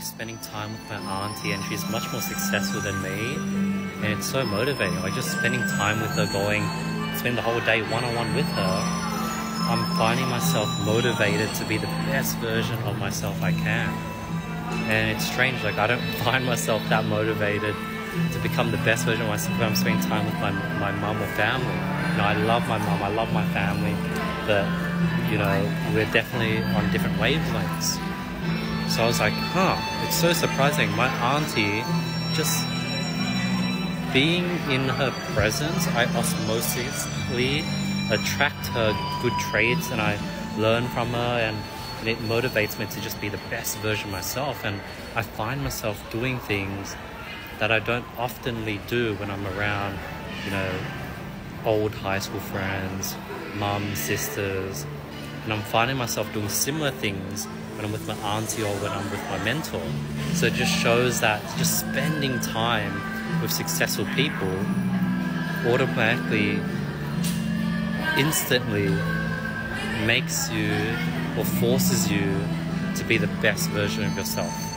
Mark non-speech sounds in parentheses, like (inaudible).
spending time with my auntie, and she's much more successful than me. And it's so motivating. Like just spending time with her, going, spending the whole day one on one with her. I'm finding myself motivated to be the best version of myself I can. And it's strange, like I don't (laughs) find myself that motivated to become the best version of myself when I'm spending time with my, my mum or family. You know, I love my mum, I love my family, but, you know, we're definitely on different wavelengths. So I was like, huh, it's so surprising. My auntie just being in her presence, I osmosisly attract her good traits and I learn from her and, and it motivates me to just be the best version myself. And I find myself doing things that I don't oftenly do when I'm around, you know, old high school friends, mum, sisters, and I'm finding myself doing similar things when I'm with my auntie or when I'm with my mentor. So it just shows that just spending time with successful people automatically, instantly makes you or forces you to be the best version of yourself.